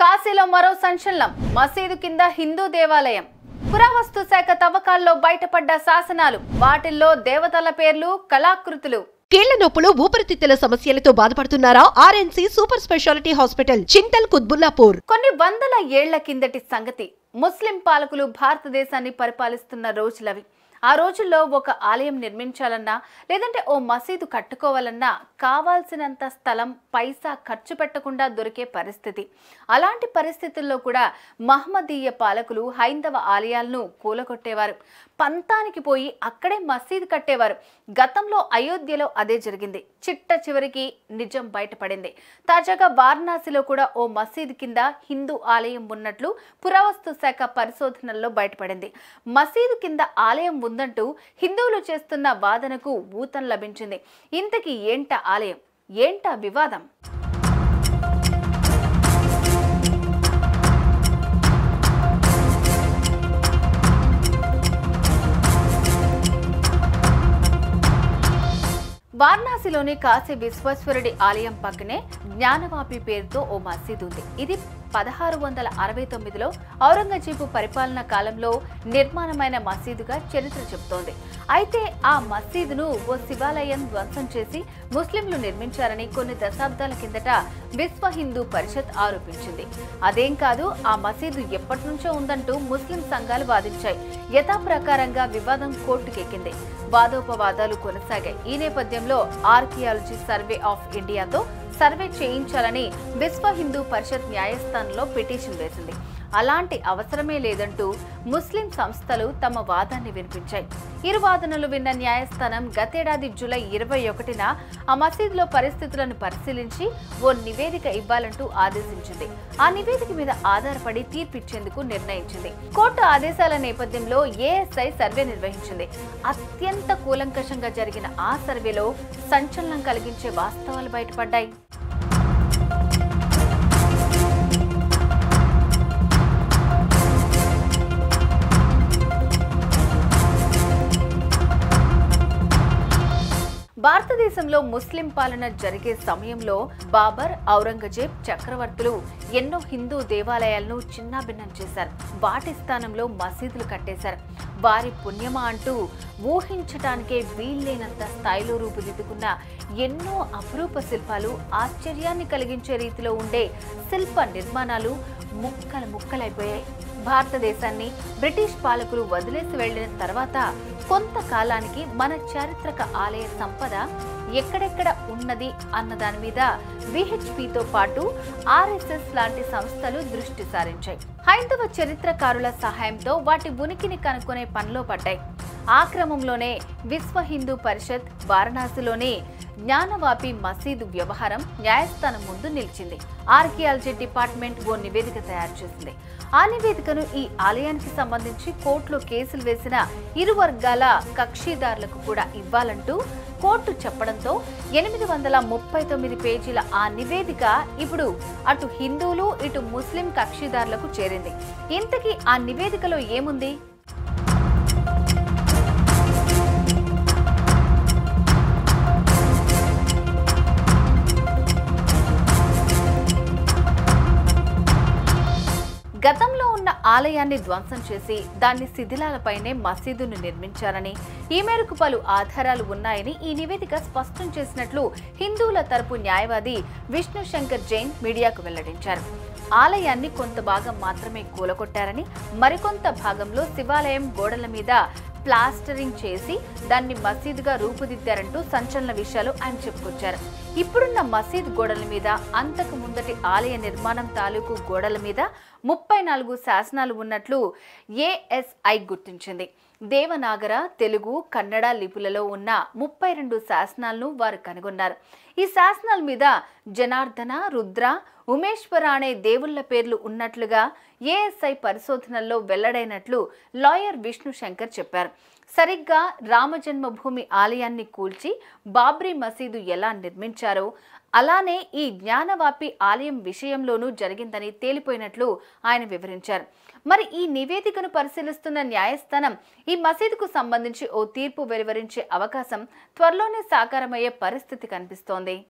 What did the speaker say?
కాశీలో మరో సంచలనం మసీదు కింద హిందూ దేవాలయం. పురావస్తు శాఖ తవ్వకాల్లో బయటపడ్డ శాసనాలు వాటిల్లో దేవతల పేర్లు కళాకృతులు. కీళ్ళ నొప్పులు ఊపిరితిత్తుల సమస్యలతో బాధపడుతున్నారా RNC super specialty hospital Chintal Qutbullapur. కొన్ని వందల ఏళ్ళ కిందటి సంగతి ముస్లిం పాలకులు భారతదేశాన్ని పరిపాలిస్తున్న రోజులవి. ఆ రోజుల్లో ఒక ఆలయం నిర్మించాలన్నా లేదంటే ఓ మసీదు కట్టుకోవాలన్నా కావాల్సినంత స్థలం పైసా ఖర్చు పెట్టకుండా దొరికే పరిస్థితి. అలాంటి పరిస్థితుల్లో కూడా మహమ్మదీయ పాలకులు హైందవ ఆలయాలను కూలగొట్టేవారు. పంతానికి పోయి అక్కడే మసీదు కట్టేవారు. గతంలో అయోధ్యలో అదే జరిగింది. చిట్ట చివరికి నిజం బయటపడింది. తాజాగా వారణాసిలో కూడా ఓ మసీదు కింద హిందూ ఆలయం ఉన్నట్లు పురావస్తు శాఖ పరిశోధనల్లో బయటపడింది. మసీదు కింద ఆలయం ఉందంటూ హిందువులు చేస్తున్న వాదనకు ఊతం లభించింది. ఇంతకీ ఏంట ఆలయం? ఏంట వివాదం? వారణాసిలోని కాశీ విశ్వేశ్వరుడి ఆలయం పక్కనే జ్ఞానవాపి పేరుతో ఓ మసీదు ఉంది. ఇది పదహారు వందల అరవై తొమ్మిదిలో ఔరంగజేబు పరిపాలన కాలంలో నిర్మాణమైన మసీదుగా చరిత్ర చెబుతోంది. అయితే ఆ మసీదును ఓ శివాలయం ధ్వంసం చేసి ముస్లింలు నిర్మించారని కొన్ని దశాబ్దాల కిందట విశ్వ హిందూ పరిషత్ ఆరోపించింది. అదేం కాదు ఆ మసీదు ఎప్పటి నుంచో ఉందంటూ ముస్లిం సంఘాలు వాదించాయి. యథాప్రకారంగా వివాదం కోర్టుకెక్కింది. వాదోపవాదాలు కొనసాగాయి. ఈ నేపథ్యంలో ఆర్కియాలజీ సర్వే ఆఫ్ ఇండియాతో సర్వే చేయించాలని విశ్వ హిందూ పరిషత్ న్యాయస్థానంలో పిటిషన్ వేసింది. అలాంటి అవసరమే లేదంటూ ముస్లిం సంస్థలు తమ వాదాన్ని వినిపించాయి. ఇరు వాదనలు విన్న న్యాయస్థానం గతేడాది జూలై ఇరవై ఒకటిన ఆ మసీదులో పరిస్థితులను పరిశీలించి ఓ నివేదిక ఇవ్వాలంటూ ఆదేశించింది. ఆ నివేదిక మీద ఆధారపడి తీర్పిచ్చేందుకు నిర్ణయించింది. కోర్టు ఆదేశాల నేపథ్యంలో ఏఎస్ఐ సర్వే నిర్వహించింది. అత్యంత కూలంకషంగా జరిగిన ఆ సర్వేలో సంచలనం కలిగించే వాస్తవాలు బయటపడ్డాయి. భారతదేశంలో ముస్లిం పాలన జరిగే సమయంలో బాబర్ ఔరంగజేబ్ చక్రవర్తులు ఎన్నో హిందూ దేవాలయాలను చిన్నాభిన్నం చేశారు. వాటి స్థానంలో మసీదులు కట్టేశారు. వారి పుణ్యమా అంటూ ఊహించటానికే వీల్లేనంత స్థాయిలో రూపుదిద్దుకున్న ఎన్నో అపురూప శిల్పాలు ఆశ్చర్యాన్ని కలిగించే రీతిలో ఉండే శిల్ప నిర్మాణాలు ముక్కలు ముక్కలైపోయాయి. భారతదేశాన్ని బ్రిటిష్ పాలకులు వదిలేసి వెళ్ళిన తర్వాత కొంతకాలానికి మన చారిత్రక ఆలయ సంపద ఎక్కడెక్కడ ఉన్నది అన్న దాని మీద విహెచ్పితో పాటు ఆర్ఎస్ఎస్ లాంటి సంస్థలు దృష్టి సారించాయి. హైందవ చరిత్రకారుల సహాయంతో వాటి ఉనికిని కనుక్కునే పనిలో పడ్డాయి. ఆ క్రమంలోనే విశ్వ హిందూ పరిషత్ వారణాసిలోని జ్ఞానవాపి మసీదు వ్యవహారం న్యాయస్థానం ముందు నిలిచింది. ఆర్కియాలజీ డిపార్ట్మెంట్ ఓ నివేదిక తయారు చేసింది. ఆ నివేదికను ఈ ఆలయానికి సంబంధించి కోర్టులో కేసులు వేసిన ఇరు వర్గాల కక్షిదారులకు కూడా ఇవ్వాలంటూ కోర్టు చెప్పడంతో ఎనిమిది వందల ముప్పై తొమ్మిది పేజీల ఆ నివేదిక ఇప్పుడు అటు హిందువులు ఇటు ముస్లిం కక్షిదారులకు చేరింది. ఇంతకీ ఆ నివేదికలో ఏముంది? ఆలయాన్ని ధ్వంసం చేసి దాన్ని శిథిలాలపైనే మసీదును నిర్మించారని ఈ మేరకు పలు ఆధారాలు ఉన్నాయని ఈ నివేదిక స్పష్టం చేసినట్లు హిందువుల తరపు న్యాయవాది విష్ణు శంకర్ జైన్ మీడియాకు వెల్లడించారు. ఆలయాన్ని కొంత భాగం మాత్రమే కూలగొట్టారని మరికొంత భాగంలో శివాలయం గోడల మీద ప్లాస్టరింగ్ చేసి దాన్ని మసీదుగా రూపుదిద్దారంటూ సంచలన విషయాలు ఆయన చెప్పుకొచ్చారు. ఇప్పుడున్న మసీద్ గోడల మీద అంతకు ముందటి ఆలయ నిర్మాణం తాలూకు గోడల మీద ముప్పై నాలుగు శాసనాలు ఉన్నట్లు ఏఎస్ఐ గుర్తించింది. దేవనాగర తెలుగు కన్నడ లిపులలో ఉన్న ముప్పై రెండు శాసనాలను వారు కనుగొన్నారు. ఈ శాసనాల మీద జనార్దన రుద్ర ఉమేశ్వర అనే దేవుళ్ళ పేర్లు ఉన్నట్లుగా ఏఎస్ఐ పరిశోధనల్లో వెల్లడైనట్లు లాయర్ విష్ణు శంకర్ చెప్పారు. సరిగ్గా రామజన్మభూమి ఆలయాన్ని కూల్చి బాబ్రీ మసీదు ఎలా నిర్మించారో అలానే ఈ జ్ఞానవాపి ఆలయం విషయంలోనూ జరిగిందని తేలిపోయినట్లు ఆయన వివరించారు. మరి ఈ నివేదికను పరిశీలిస్తున్న న్యాయస్థానం ఈ మసీదుకు సంబంధించి ఓ తీర్పు వెలువరించే అవకాశం త్వరలోనే సాకారమయ్యే పరిస్థితి కనిపిస్తోంది.